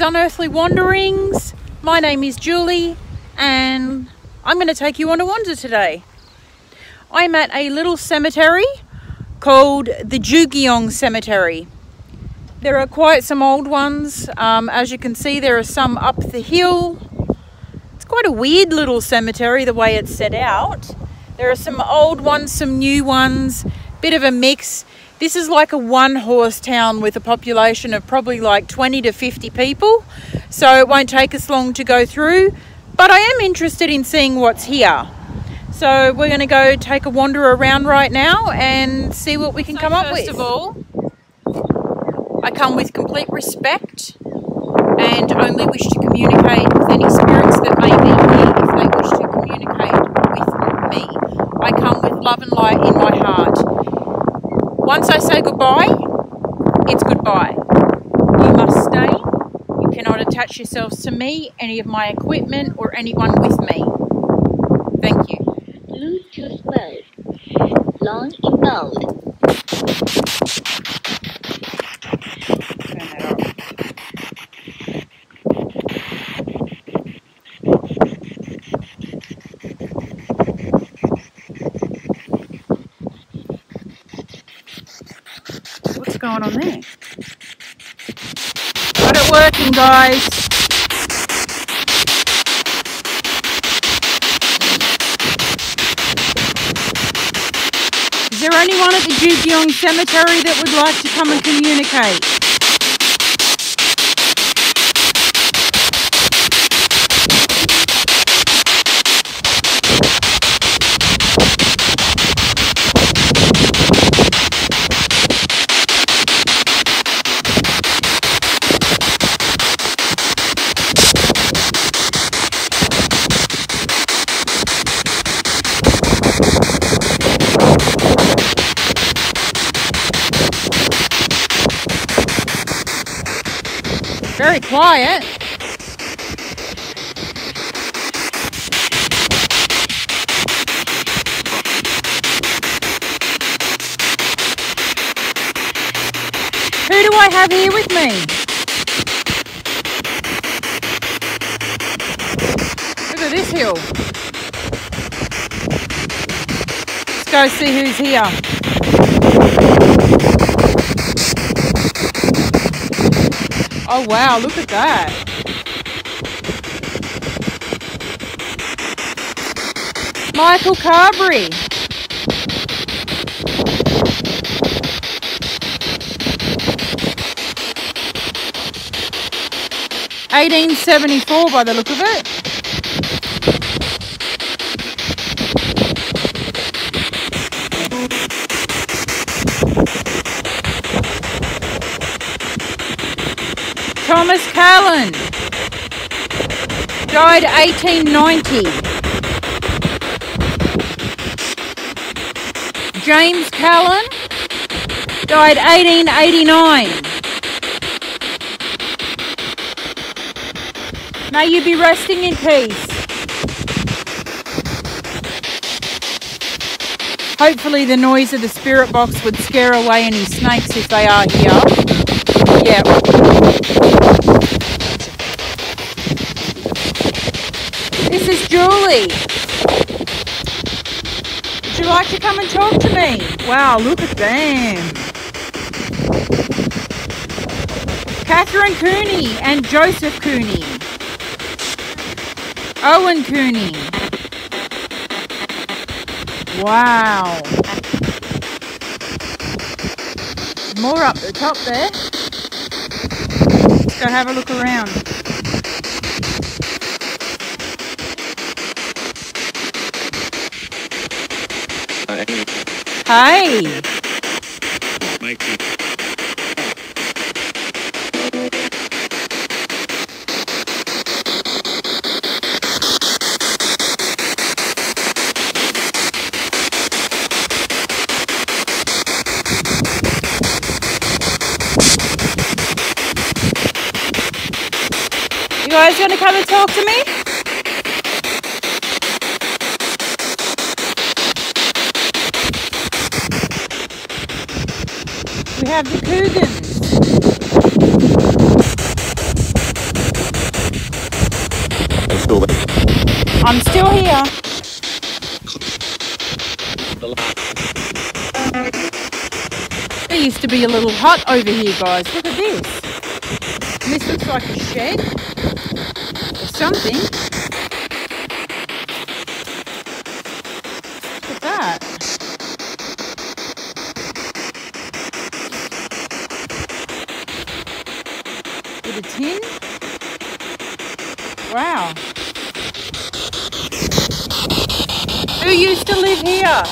Unearthly Wanderings. My name is Julie and I'm going to take you on a wander today. I'm at a little cemetery called the Jugiong Cemetery. There are quite some old ones. Um, as you can see, there are some up the hill. It's quite a weird little cemetery the way it's set out. There are some old ones, some new ones, bit of a mix. This is like a one horse town with a population of probably like 20 to 50 people. So it won't take us long to go through, but I am interested in seeing what's here. So we're going to go take a wander around right now and see what we can so come up with. First of all, I come with complete respect and only wish to communicate with any spirits that may be here if they wish to communicate with me. I come with love and light in my heart. Once I say goodbye, it's goodbye. You must stay. You cannot attach yourselves to me, any of my equipment, or anyone with me. Thank you. Bluetooth mode. Long in. going on there? Got it working, guys. Is there anyone at the Jugiong Cemetery that would like to come and communicate? Quiet. Who do I have here with me? Look at this hill. Let's go see who's here. Oh wow, look at that. Michael Carberry. Eighteen seventy four by the look of it. Thomas Callan died 1890. James Callan died 1889. May you be resting in peace. Hopefully the noise of the spirit box would scare away any snakes if they are here. Yeah. This Julie. Would you like to come and talk to me? Wow, look at them. Catherine Cooney and Joseph Cooney. Owen Cooney. Wow. More up the top there go have a look around. Hi. You guys to come and talk to me? have the I'm still there. I'm still here. It used to be a little hot over here, guys. Look at this. And this looks like a shed or something. Wow. Who used to live here?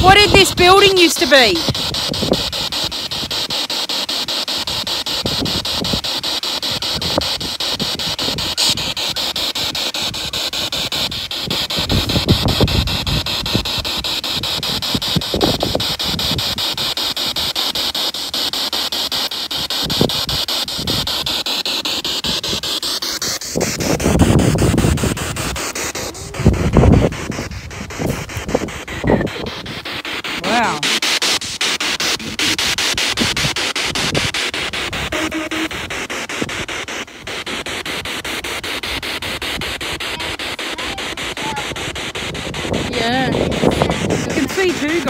What did this building used to be?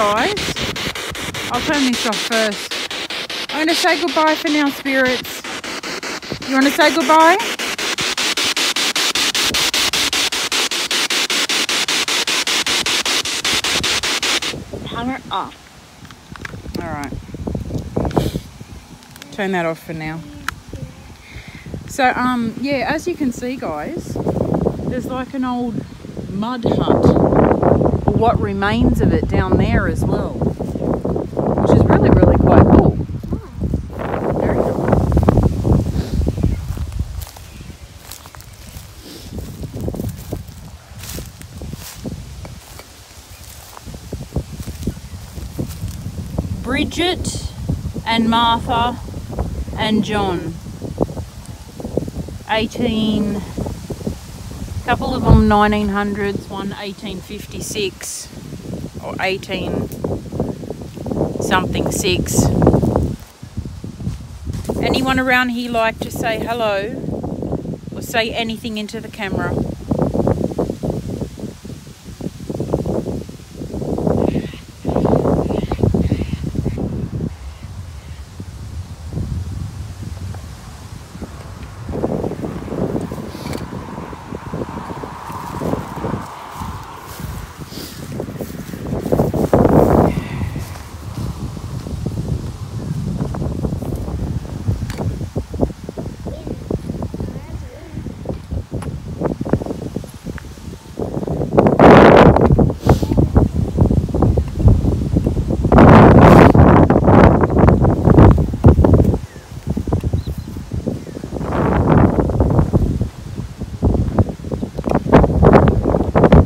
Guys. I'll turn this off first. I'm going to say goodbye for now, spirits. You want to say goodbye? Power off. All right. Turn that off for now. So, um, yeah, as you can see, guys, there's like an old mud hut, what remains of it down there as well, which is really, really quite cool. Cool. Bridget and Martha and John. 18, couple of them 1900s, one 1856 or 18 something six. Anyone around here like to say hello or say anything into the camera?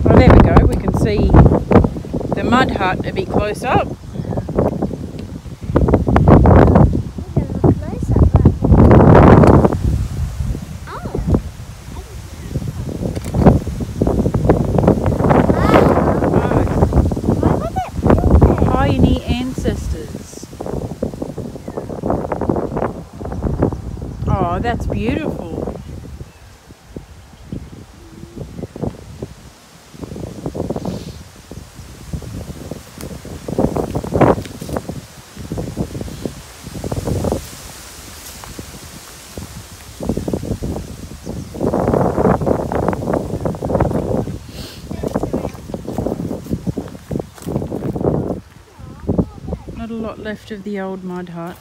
Oh, there we go. We can see mud a bit close up. Oh, pioneer ancestors. Oh, that's beautiful. Not a lot left of the old mud hut.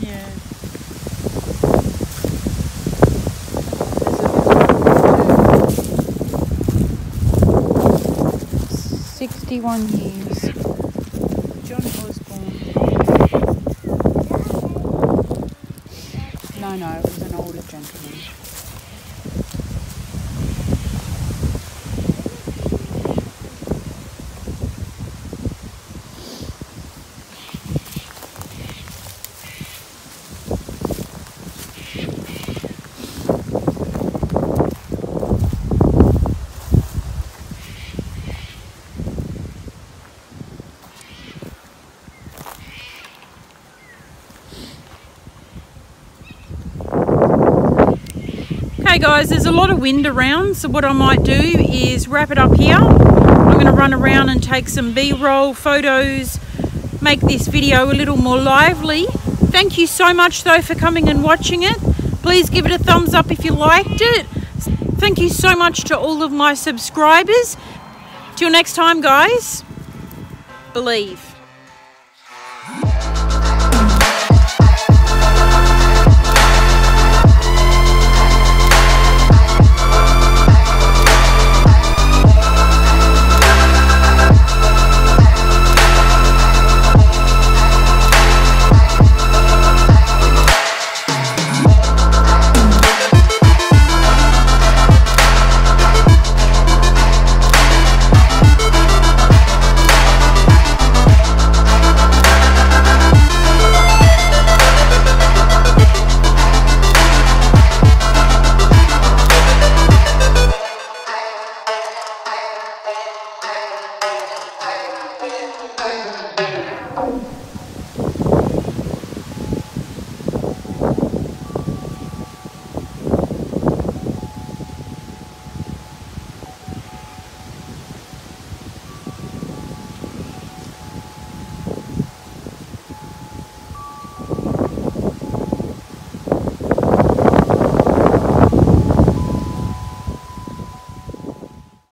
Yeah. Sixty-one years. John Osborne. No, no, it was an older gentleman. Okay guys, there's a lot of wind around, so what I might do is wrap it up here. I'm going to run around and take some b-roll photos, make this video a little more lively. Thank you so much though for coming and watching it. Please give it a thumbs up if you liked it. Thank you so much to all of my subscribers. Till next time guys, believe.